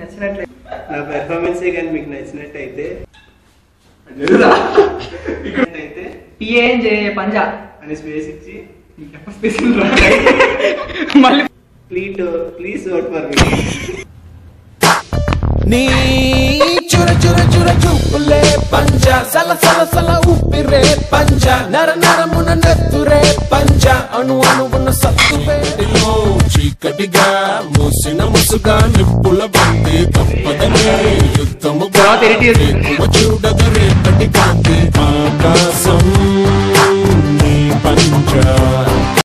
నచ్చినట్లయితే నా పెర్ఫార్మెన్సే కానీ మీకు నచ్చినట్టయితే అయితే పిఏఎన్ పంజా. అని స్పేస్ ఇచ్చి స్పేస్ మళ్ళీ ప్లీజ్ ప్లీజ్ ఓట్ ఫర్ మీ నీ చుర చుర చుర చూపులే పంజ. సల సల సల పంజ. నర నరమున నెత్తురే పంజ. అణు సత్తు వేడిలో ఒక్కటిగా మూసిన ముసుగా నిప్పుల బంది తప్పదని యుద్ధము చూడదు రేపటి కాంతి.